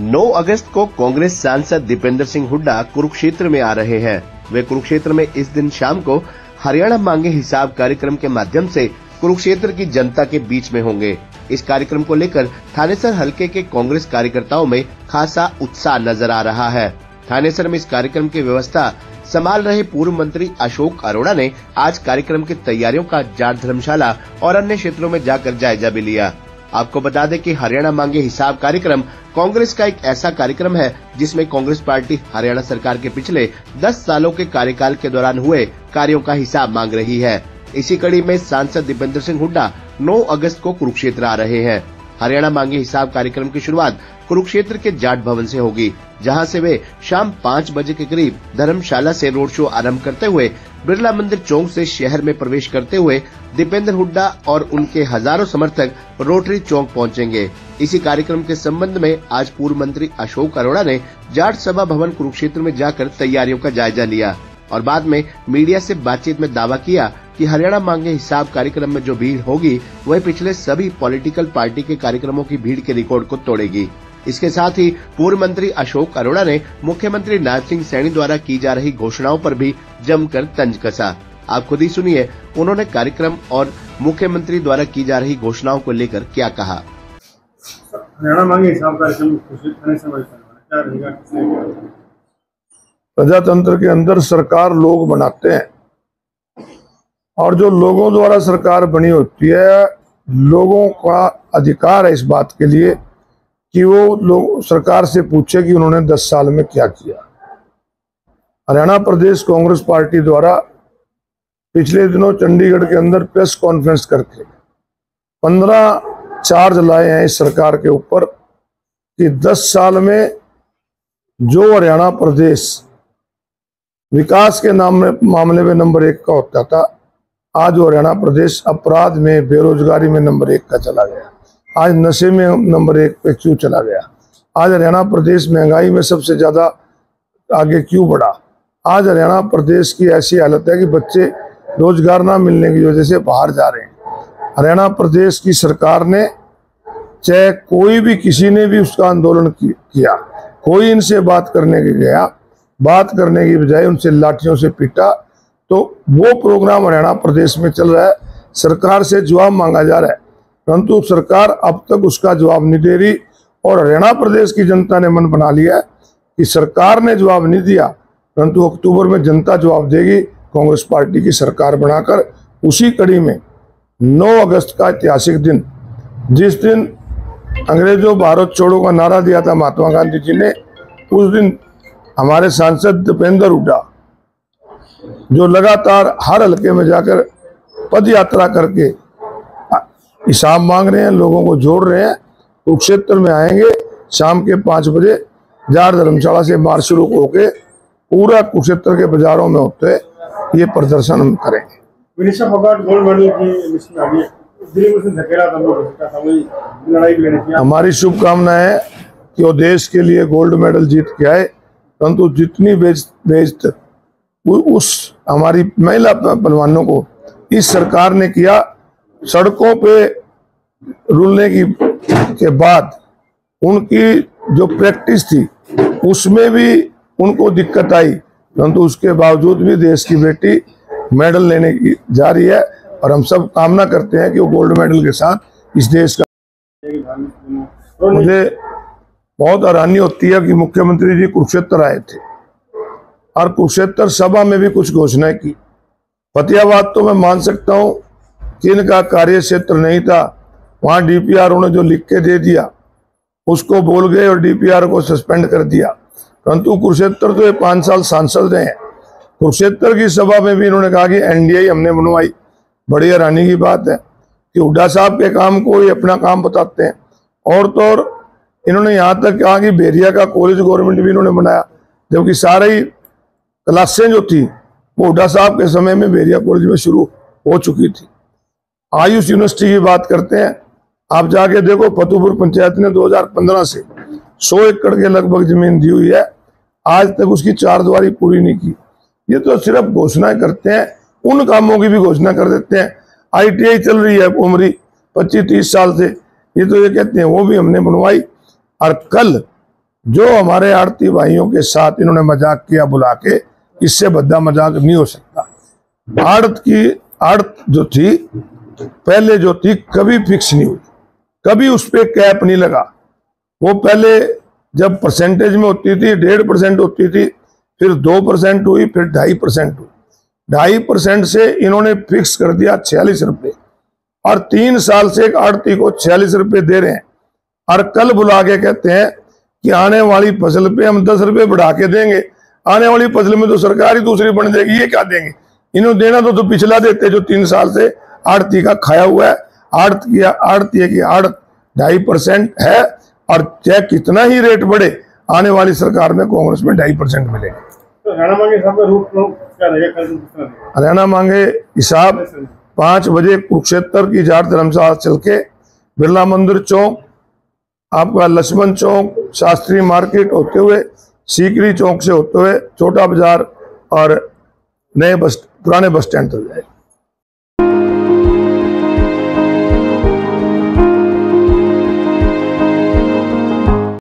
9 अगस्त को कांग्रेस सांसद दीपेंद्र सिंह हुड्डा कुरुक्षेत्र में आ रहे हैं। वे कुरुक्षेत्र में इस दिन शाम को हरियाणा मांगे हिसाब कार्यक्रम के माध्यम से कुरुक्षेत्र की जनता के बीच में होंगे। इस कार्यक्रम को लेकर थानेसर हलके के कांग्रेस कार्यकर्ताओं में खासा उत्साह नज़र आ रहा है। थानेसर में इस कार्यक्रम की व्यवस्था संभाल रहे पूर्व मंत्री अशोक अरोड़ा ने आज कार्यक्रम की तैयारियों का जाट धर्मशाला और अन्य क्षेत्रों में जाकर जायजा भी लिया। आपको बता दें कि हरियाणा मांगे हिसाब कार्यक्रम कांग्रेस का एक ऐसा कार्यक्रम है जिसमें कांग्रेस पार्टी हरियाणा सरकार के पिछले 10 सालों के कार्यकाल के दौरान हुए कार्यों का हिसाब मांग रही है। इसी कड़ी में सांसद दीपेंद्र सिंह हुड्डा 9 अगस्त को कुरुक्षेत्र आ रहे हैं। हरियाणा मांगे हिसाब कार्यक्रम की शुरुआत कुरुक्षेत्र के जाट भवन से होगी, जहाँ से वे शाम पाँच बजे के करीब धर्मशाला से रोड शो आरंभ करते हुए बिरला मंदिर चौक से शहर में प्रवेश करते हुए दीपेंद्र हुड्डा और उनके हज़ारों समर्थक रोटरी चौक पहुँचेंगे। इसी कार्यक्रम के संबंध में आज पूर्व मंत्री अशोक अरोड़ा ने जाट सभा भवन कुरुक्षेत्र में जाकर तैयारियों का जायजा लिया और बाद में मीडिया से बातचीत में दावा किया कि हरियाणा मांगे हिसाब कार्यक्रम में जो भीड़ होगी, वह पिछले सभी पॉलिटिकल पार्टी के कार्यक्रमों की भीड़ के रिकॉर्ड को तोड़ेगी। इसके साथ ही पूर्व मंत्री अशोक अरोड़ा ने मुख्यमंत्री नाथ सिंह सैनी द्वारा की जा रही घोषणाओं पर भी जमकर तंज कसा। आप खुद ही सुनिए उन्होंने कार्यक्रम और मुख्यमंत्री द्वारा की जा रही घोषणाओं को लेकर क्या कहा। प्रजातंत्र के अंदर सरकार लोग बनाते हैं। और जो लोगों द्वारा सरकार बनी होती है लोगों का अधिकार है इस बात के लिए कि वो लोग सरकार से पूछे कि उन्होंने 10 साल में क्या किया। हरियाणा प्रदेश कांग्रेस पार्टी द्वारा पिछले दिनों चंडीगढ़ के अंदर प्रेस कॉन्फ्रेंस करके पंद्रह चार्ज लाए हैं इस सरकार के ऊपर कि 10 साल में जो हरियाणा प्रदेश विकास के नाम में, मामले में नंबर एक का होता था, आज वो हरियाणा प्रदेश अपराध में, बेरोजगारी में नंबर एक का चला गया। आज नशे में नंबर एक पे क्यों चला गया? आज हरियाणा प्रदेश महँगाई में सबसे ज़्यादा आगे क्यों बढ़ा? आज हरियाणा प्रदेश की ऐसी हालत है कि बच्चे रोज़गार ना मिलने की वजह से बाहर जा रहे हैं। हरियाणा प्रदेश की सरकार ने चाहे कोई भी किसी ने भी उसका आंदोलन किया, कोई इनसे बात करने के गया, बात करने की बजाय उनसे लाठियों से पीटा तो वो प्रोग्राम हरियाणा प्रदेश में चल रहा है। सरकार से जवाब मांगा जा रहा है। परंतु सरकार अब तक उसका जवाब नहीं दे रही और हरियाणा प्रदेश की जनता ने मन बना लिया कि सरकार ने जवाब नहीं दिया, परंतु अक्टूबर में जनता जवाब देगी, कांग्रेस पार्टी की सरकार बनाकर। उसी कड़ी में 9 अगस्त का ऐतिहासिक दिन, जिस दिन अंग्रेज़ों भारत छोड़ो का नारा दिया था महात्मा गांधी जी ने, उस दिन हमारे सांसद दीपेंद्र हुड्डा, जो लगातार हर हल्के में जाकर पद यात्रा करके हिसाब मांग रहे हैं लोगों को जोड़ रहे हैं कुरुक्षेत्र में आएँगे शाम के पाँच बजे जार धर्मशाला से मार्च शुरू होके पूरा कुरुक्षेत्र के बाजारों में होते ये प्रदर्शन हम करेंगे। हमारी शुभकामना है कि वो देश के लिए गोल्ड मेडल जीत के आए परंतु जितनी बेच उस हमारी महिला प- पहलवानों को इस सरकार ने किया सड़कों पे रुलने की, के बाद उनकी जो प्रैक्टिस थी, उसमें भी उनको दिक्कत आई। परंतु उसके बावजूद भी देश की बेटी मेडल लेने की जा रही है और हम सब कामना करते हैं कि वो गोल्ड मेडल के साथ इस देश का मुझे बहुत हैरानी होती है कि मुख्यमंत्री जी कुरुक्षेत्र आए थे और कुरुक्षेत्र सभा में भी कुछ घोषणाएँ की। फतेहाबाद तो मैं मान सकता हूँ कि इनका कार्य क्षेत्र नहीं था, वहाँ डीपीआर उन्होंने जो लिख के दे दिया, उसको बोल गए और डीपीआर को सस्पेंड कर दिया। परंतु कुरुक्षेत्र तो ये पाँच साल सांसद रहे हैं। कुरुक्षेत्र की सभा में भी इन्होंने कहा कि एनडीए हमने बनवाई। बड़ी हैरानी की बात है कि हुडा साहब के काम को ही अपना काम बताते हैं। और तो और इन्होंने यहाँ तक कहा कि बेरिया का कॉलेज गवर्नमेंट भी इन्होंने बनाया। जबकि सारे क्लासें जो थी, वो हुडा साहब के समय में बेरिया कॉलेज में शुरू हो चुकी थी। आयुष यूनिवर्सिटी की बात करते हैं, आप जाके देखो, फतेहपुर पंचायत ने 2015 से 100 एकड़ के लगभग ज़मीन दी हुई है। आज तक उसकी चार द्वारी पूरी नहीं की। ये तो सिर्फ़ घोषणाएँ करते हैं, उन कामों की भी घोषणा कर देते हैं। आईटीआई चल रही है उम्री, पच्चीस तीस साल से। ये तो ये कहते हैं, वो भी हमने बनवाई। और कल जो हमारे आड़ती भाइयों के साथ इन्होंने मज़ाक किया बुला के, इससे बद्दा मज़ाक नहीं हो सकता। आड़त की, आड़त जो थी पहले जो थी कभी फिक्स नहीं हुई। कभी उस पर कैप नहीं लगा। वो पहले जब परसेंटेज में होती थी डेढ़ परसेंट होती थी फिर दो परसेंट हुई फिर ढाई परसेंट हुई। ढाई परसेंट से इन्होंने फिक्स कर दिया छियालीस रुपए। और तीन साल से एक आड़ती को छियालीस रुपए दे रहे हैं। और कल बुला के कहते हैं कि आने वाली फ़सल पे हम दस रुपए बढ़ा के देंगे। आने वाली फ़सल में तो सरकार ही दूसरी बन जाएगी ये क्या देंगे? इन्होंने देना तो, तो पिछला देते जो तीन साल से। आड़ती का खाया हुआ है। आड़त की आड़ती की आड़त ढाई परसेंट है और चाहे कितना ही रेट बढ़े आने वाली सरकार में कांग्रेस में ढाई परसेंट मिलेगा। तो हरियाणा मांगे क्या हिसाब पाँच बजे कुरुक्षेत्र की जाट धर्मशाला चल के बिरला मंदिर चौक आपका लक्ष्मण चौक शास्त्री मार्केट होते हुए सीकरी चौक से होते हुए छोटा बाज़ार और नए बस पुराने बस स्टैंड तक जाए